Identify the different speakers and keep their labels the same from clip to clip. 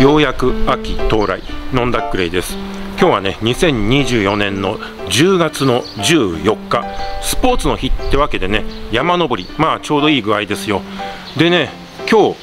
Speaker 1: ようやく秋到来ノンダックレイです。今日はね2024年の10月の14日スポーツの日ってわけでね山登りまあちょうどいい具合ですよ。でね今日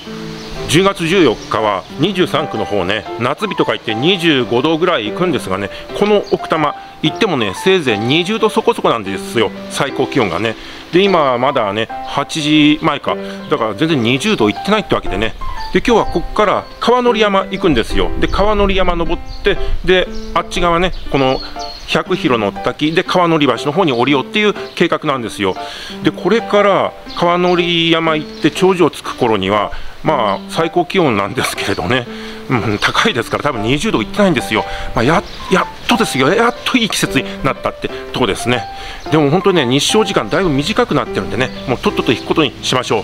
Speaker 1: 10月14日は23区の方ね夏日とか言って25度ぐらい行くんですがねこの奥多摩行ってもねせいぜい20度そこそこなんですよ。最高気温がね。で今まだね8時前か。だから全然20度行ってないってわけでね。で今日はここから川乗山行くんですよ。で川乗山登ってであっち側ねこの100広の滝で川乗橋の方に降りようっていう計画なんですよ。でこれから川乗山行って頂上着く頃にはまあ最高気温なんですけれどね、うん、高いですから多分20度いってないんですよ、まあ、ややっとですよ。やっといい季節になったってとこですね。でも本当にね日照時間だいぶ短くなってるんでねもうとっとと行くことにしましょう。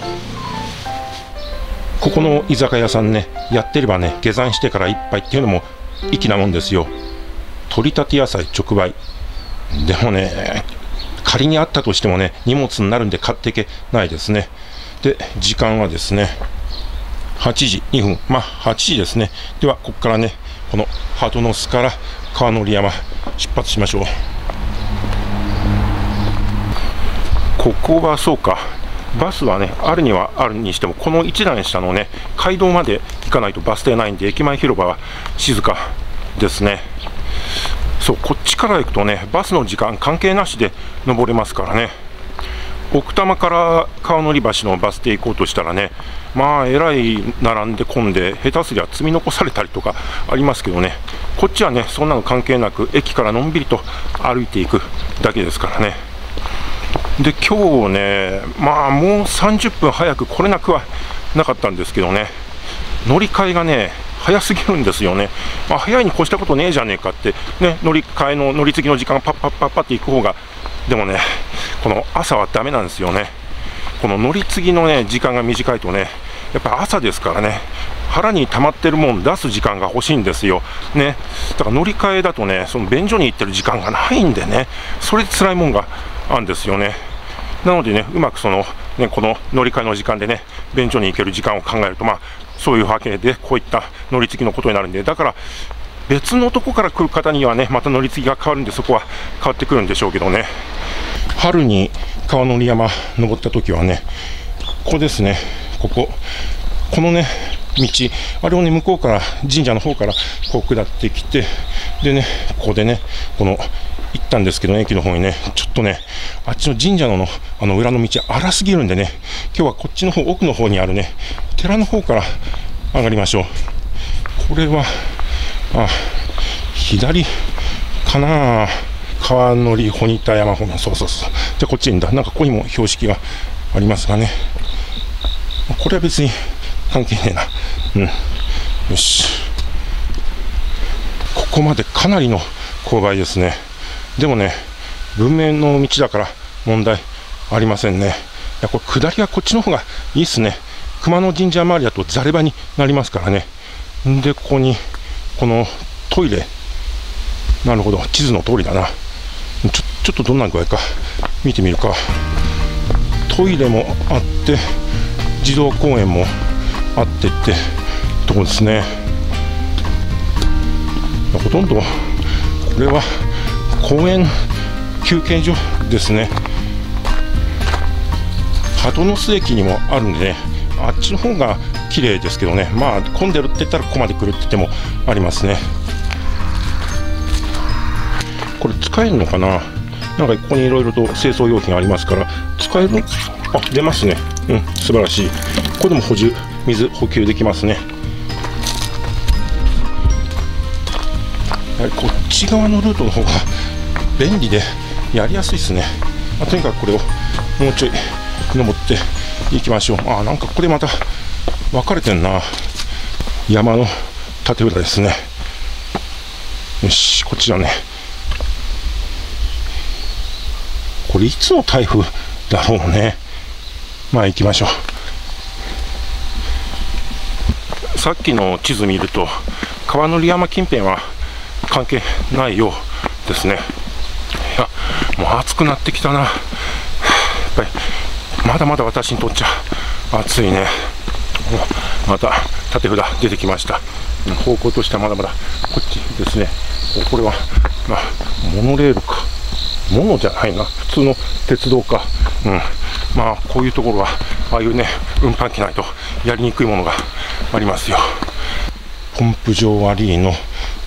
Speaker 1: ここの居酒屋さんねやってればね下山してから一杯っていうのも粋なもんですよ。取り立て野菜直売。でもね仮にあったとしてもね荷物になるんで買っていけないですね。で時間はですね8時2分。まあ8時ですね。ではここからねこの鳩の巣から川乗山出発しましょう。ここはそうか。バスはねあるにはあるにしてもこの一段下のね街道まで行かないとバス停ないんで駅前広場は静かですね。そうこっちから行くとねバスの時間関係なしで登れますからね。奥多摩から川乗橋のバス停行こうとしたらねまあえらい並んで混んで下手すりゃ積み残されたりとかありますけどね。こっちはねそんなの関係なく駅からのんびりと歩いていくだけですからね。で今日ねまあもう30分早く来れなくはなかったんですけどね。乗り換えがね早すぎるんですよね、まあ、早いに越したことねえじゃねえかって、ね、乗り換えの乗り継ぎの時間がパッパッパッパって行く方がでもねこの朝はダメなんですよね。この乗り継ぎのね時間が短いとねやっぱ朝ですからね腹に溜まってるもん出す時間が欲しいんですよ、ね、だから乗り換えだとねその便所に行ってる時間がないんでねそれで辛いもんがあるんですよね。なのでねうまくその、ね、この乗り換えの時間でね便所に行ける時間を考えるとまあそういうわけでこういった乗り継ぎのことになるんでだから別のとこから来る方にはねまた乗り継ぎが変わるんでそこは変わってくるんでしょうけどね。春に川乗山登った時はねここですね。ここ。このね道。あれをね向こうから神社の方からこう下ってきてでねここでねこの行ったんですけど、ね、駅の方にね。ちょっとねあっちの神社のあの裏の道荒すぎるんでね。今日はこっちの方奥の方にあるね寺の方から上がりましょう。これはあ左かな。川乗り堀田山方面。そうそうそう。じゃあこっちにだ。なんかここにも標識がありますがね。これは別に関係ねえな。うん。よし。ここまでかなりの勾配ですね。でもね文明の道だから問題ありませんね。いやこれ下りはこっちの方がいいっすね。熊野神社周りだとザレ場になりますからね。でここにこのトイレ。なるほど。地図の通りだな。ちょちょっとどんな具合か。見てみるか。トイレもあって児童公園もあってってとこですね。ほとんどこれは公園休憩所ですね。鳩ノ巣駅にもあるんでね。あっちの方が綺麗ですけどね。まあ混んでるって言ったらここまで来るって言ってもありますね。これ使えるのかな？なんかここにいろいろと清掃用品がありますから使える？あ出ますね。うん素晴らしい。これでも補充水補給できますね。はりこっち側のルートの方が 便利でやりやすいですね、まあ、とにかくこれをもうちょい登っていきましょう。あなんかこれまた分かれてんな。山の縦裏ですね。よしこっちだね。これいつの台風だろうね。まあ行きましょう。さっきの地図見ると川乗山近辺は関係ないようですね。いやもう暑くなってきたな。やっぱりまだまだ私にとっちゃ暑いね。また縦札出てきました。方向としてはまだまだこっちですね。これは、まあ、モノレールか。ものじゃないな、普通の鉄道か、うん、まあこういうところは、ああいうね、運搬機ないとやりにくいものがありますよ。ポンプ場アリーの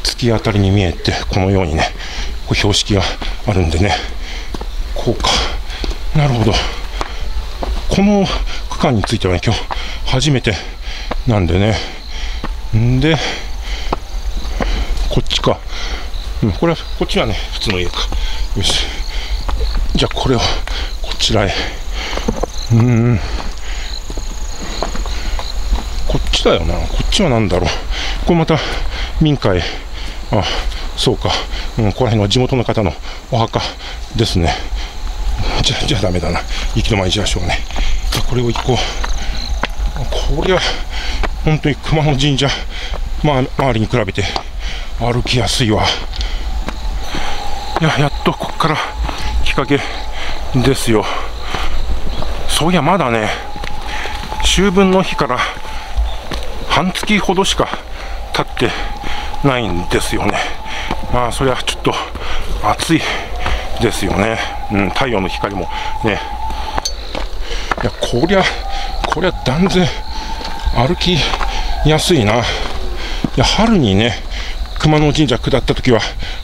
Speaker 1: 突き当たりに見えて、このようにね、こう標識があるんでね、こうか、なるほど、この区間についてはね、今日初めてなんでね、んで、こっちか、うん、これは、こっちはね、普通の家か。よし。じゃあこれをこちらへ。うん。こっちだよな。こっちは何だろう。これまた民家へ。あ、そうか。うん、ここら辺の地元の方のお墓ですね。じゃ、じゃあダメだな。行き止まりしましょうね。じゃこれを行こう。こりゃ、本当に熊野神社、まあ、周りに比べて歩きやすいわ。いや、やっとここから日陰ですよ。そういや、まだね、秋分の日から半月ほどしか経ってないんですよね。まあ、そりゃちょっと暑いですよね。うん、太陽の光もね。いや、こりゃ、こりゃ断然歩きやすいな。いや、春にね、熊野神社下った時は、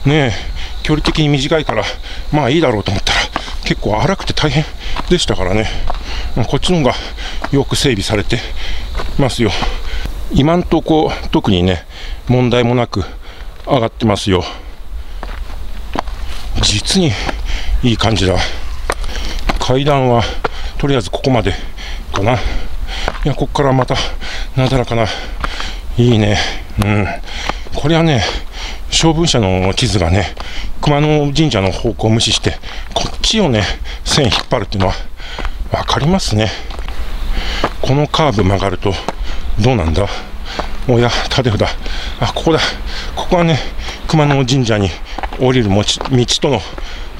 Speaker 1: ね距離的に短いから、まあいいだろうと思ったら、結構荒くて大変でしたからね、こっちの方がよく整備されてますよ。今んとこ特にね、問題もなく上がってますよ。実にいい感じだ。階段はとりあえずここまでかな。いや、ここからまたなだらかな。いいね。うん。これはね、消防車の地図がね、熊野神社の方向を無視して、こっちをね、線引っ張るっていうのは分かりますね。このカーブ曲がると、どうなんだ？おや、縦札。あ、ここだ。ここはね、熊野神社に降りる道との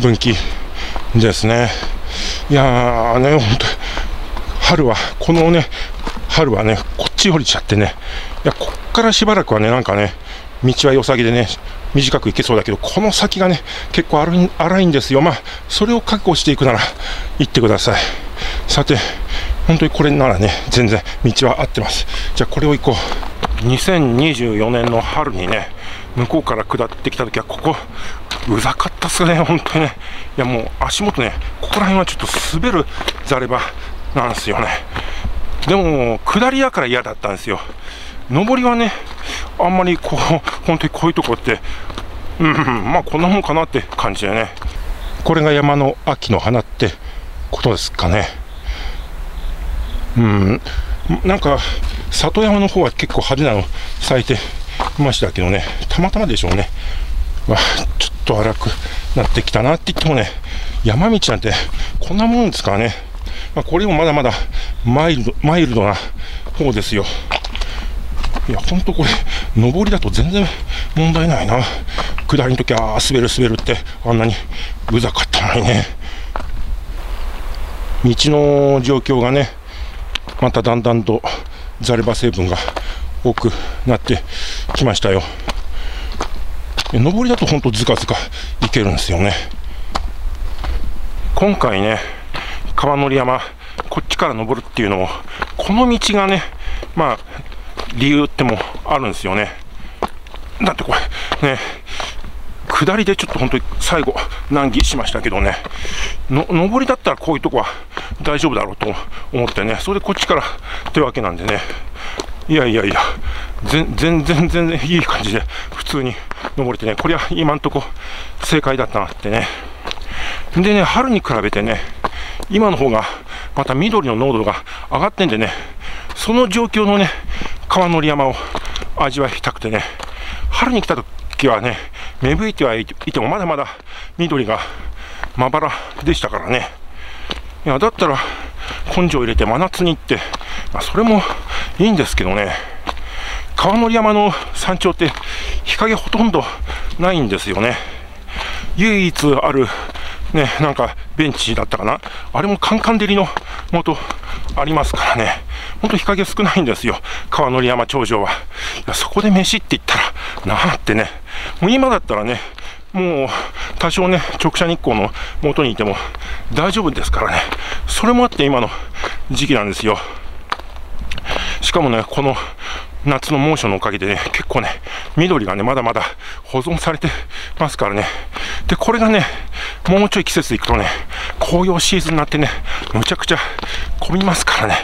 Speaker 1: 分岐ですね。いやーね、本当春は、このね、春はね、こっち降りちゃってね、いや、こっからしばらくはね、なんかね、道は良さげでね、短く行けそうだけど、この先がね、結構荒いんですよ。まあ、それを確保していくなら、行ってください。さて、本当にこれならね、全然道は合ってます。じゃあ、これを行こう。2024年の春にね、向こうから下ってきた時は、ここ、うざかったっすね、本当にね。いや、もう足元ね、ここら辺はちょっと滑るざれ場なんですよね。でも、下りやから嫌だったんですよ。上りはね、あんまりこう、本当にこういうとこって、うん、まあこんなもんかなって感じだよね。これが山の秋の花ってことですかね。うん、なんか、里山の方は結構派手なの咲いてましたけどね、たまたまでしょうね。わちょっと荒くなってきたなって言ってもね、山道なんてこんなもんですからね。まあ、これもまだまだマイルドマイルドな方ですよ。いや、ほんとこれ、上りだと全然問題ないな。下りの時は、滑る滑るって、あんなにうざかったのにね。道の状況がね、まただんだんとザレバ成分が多くなってきましたよ。上りだとほんとずかずかいけるんですよね。今回ね、川乗山、こっちから登るっていうのも、この道がね、まあ、理由ってもあるんですよね。だってこれ、ね、下りでちょっと本当に最後、難儀しましたけどね、の上りだったらこういうとこは大丈夫だろうと思ってね、それでこっちからってわけなんでね、いやいやいや、全然全然いい感じで普通に登れてね、これは今んとこ正解だったなってね。でね、春に比べてね、今の方がまた緑の濃度が上がってんでね、その状況のね、川のり山を味わいたくてね、春に来た時はね、芽吹いてはいてもまだまだ緑がまばらでしたからね。いや、だったら根性入れて真夏に行って、まあ、それもいいんですけどね、川の山の山頂って日陰ほとんどないんですよね。唯一ある、ね、なんかベンチだったかな、あれもカンカン照りの元ありますからね、ほんと日陰少ないんですよ、川の山頂上は。いやそこで飯って言ったら、なあってね、もう今だったらね、もう多少ね、直射日光の元にいても大丈夫ですからね、それもあって今の時期なんですよ。しかもね、この夏の猛暑のおかげでね、結構ね、緑がね、まだまだ保存されてますからね。で、これがね、もうちょい季節行くとね、紅葉シーズンになってね、むちゃくちゃ混みますからね、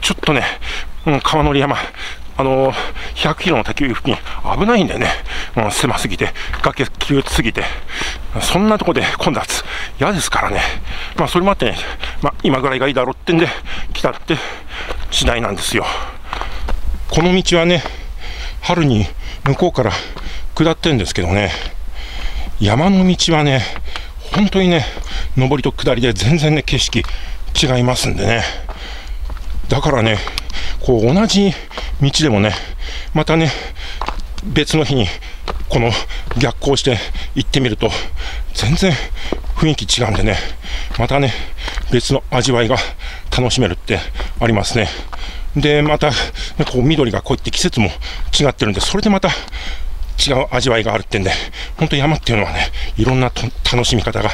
Speaker 1: ちょっとね、うん、川の山、あの、100キロの滝付近、危ないんだよね。もう、狭すぎて、崖急すぎて、そんなとこで混雑、嫌ですからね。まあ、それもあってね、まあ、今ぐらいがいいだろうってんで、来たって次第なんですよ。この道はね、春に向こうから下ってんですけどね、山の道はね、本当にね、上りと下りで全然ね、景色違いますんでね。だからね、こう同じ道でもね、またね、別の日にこの逆行して行ってみると、全然雰囲気違うんでね、またね、別の味わいが楽しめるってありますね。で、また、こう緑がこういって季節も違ってるんで、それでまた違う味わいがあるってんで、本当山っていうのはね、いろんな楽しみ方が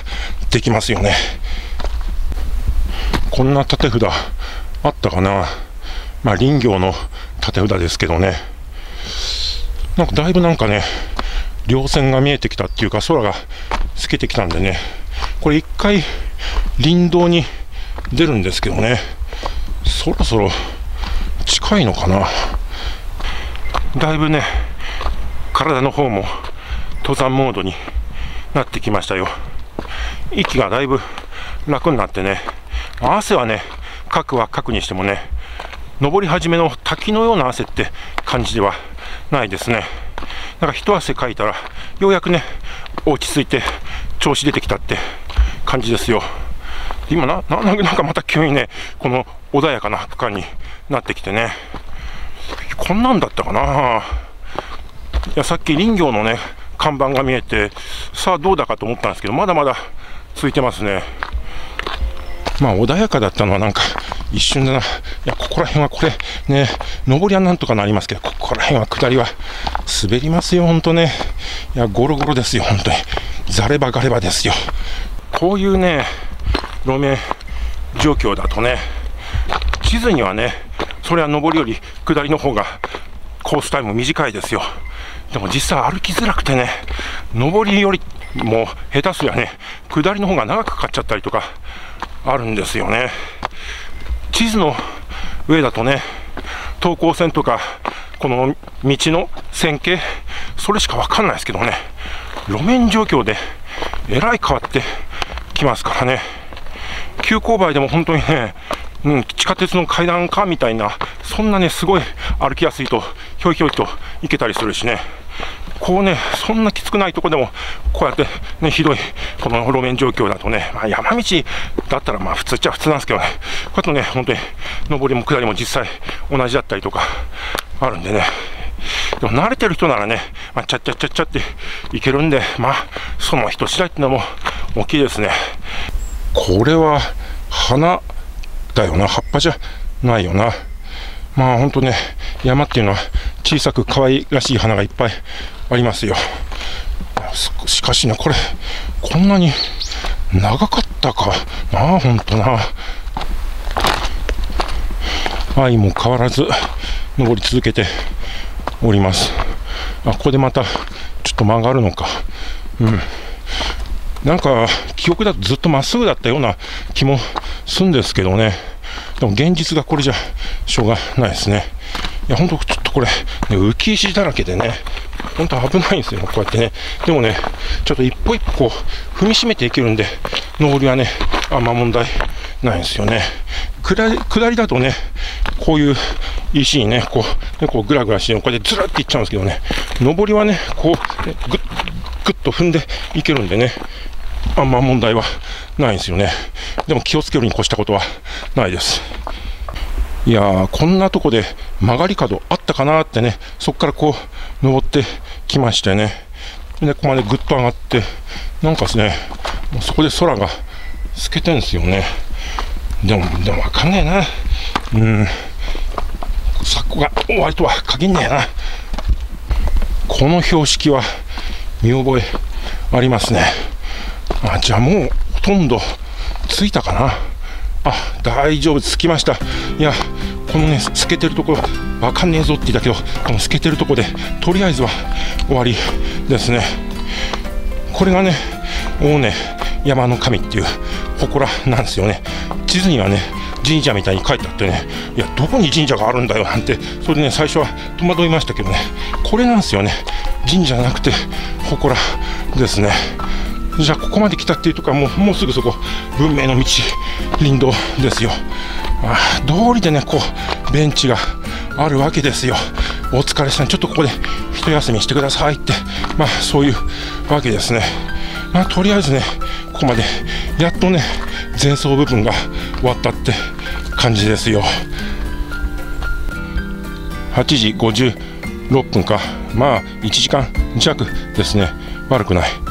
Speaker 1: できますよね。こんな立て札あったかな？まあ林業の立て札ですけどね。なんかだいぶなんかね、稜線が見えてきたっていうか、空が透けてきたんでね、これ一回林道に出るんですけどね、そろそろ近いのかな。だいぶね体の方も登山モードになってきましたよ。息がだいぶ楽になってね。汗はねかくはかくにしてもね登り始めの滝のような汗って感じではないですねなんか一汗かいたらようやくね落ち着いて調子出てきたって感じですよ今な、ななんかまた急にね、この穏やかな区間になってきてね、こんなんだったかな。いや、さっき林業のね、看板が見えて、さあどうだかと思ったんですけど、まだまだついてますね。まあ穏やかだったのはなんか一瞬だな。や、ここら辺はこれ、ね、上りはなんとかなりますけど、ここら辺は下りは滑りますよ、ほんとね。いや、ゴロゴロですよ、本当に。ザレバガレバですよ。こういうね、路面状況だとね、地図にはね、それは上りより下りの方がコースタイム短いですよ。でも実際歩きづらくてね、上りよりも下手すりゃね、下りの方が長くかかっちゃったりとかあるんですよね。地図の上だとね、等高線とか、この道の線形、それしかわかんないですけどね、路面状況でえらい変わってきますからね。急勾配でも本当にね、うん、地下鉄の階段かみたいな、そんなね、すごい歩きやすいと、ひょいひょいと行けたりするしね、こうね、そんなきつくないとこでも、こうやってね、ひどい、この路面状況だとね、まあ、山道だったらまあ普通っちゃ普通なんですけどね、こうやってね、本当に上りも下りも実際同じだったりとかあるんでね、でも慣れてる人ならね、まあ、ちゃっちゃっちゃっちゃっていけるんで、まあ、その人次第っていうのも大きいですね。これは花だよな、葉っぱじゃないよな。まあ本当ね、山っていうのは小さく可愛らしい花がいっぱいありますよ。しかしね、これ、こんなに長かったかなあほんとな。愛も変わらず登り続けております。あここでまたちょっと曲がるのか。うん。なんか記憶だとずっとまっすぐだったような気もするんですけどね。でも現実がこれじゃしょうがないですね。いや本当ちょっとこれ、浮き石だらけでね。本当危ないんですよ、こうやってね。でもね、ちょっと一歩一歩踏みしめていけるんで、上りはね、あんま問題ないんですよね。下り下りだとね、こういう石にね、こう、ね、こうグラグラして、こうやってずらっていっちゃうんですけどね、上りはね、こう、ぐっ、ぐっと踏んでいけるんでね、あんま問題はないんですよね。でも気をつけるに越したことはないです。いやー、こんなとこで曲がり角あったかなってね、そこからこう、登ってきましてね、で、ここまでぐっと上がって、なんかですね、もうそこで空が透けてんですよね。でも、でもわかんねえな。うん。昨今が終わりとは限んねえな。この標識は見覚えありますね。あ、じゃあもうほとんど着いたかな。あ、大丈夫、着きました。いや、このね、透けてるところ、わかんねえぞって言ったけど、この透けてるとこで、とりあえずは終わりですね。これがね、大根山の神っていう祠なんですよね。地図にはね、神社みたいに書いてあってね、いや、どこに神社があるんだよなんて、それでね、最初は戸惑いましたけどね、これなんですよね。神社じゃなくて、祠ですね。じゃあ、ここまで来たっていうとこはもう、もうすぐそこ、文明の道、林道ですよ。あ通りでね、こう、ベンチがあるわけですよ。お疲れさん、ちょっとここで一休みしてくださいって、まあ、そういうわけですね。まあ、とりあえずね、ここまで、やっとね、前奏部分が終わったって感じですよ。8時56分か、まあ、1時間弱ですね。悪くない。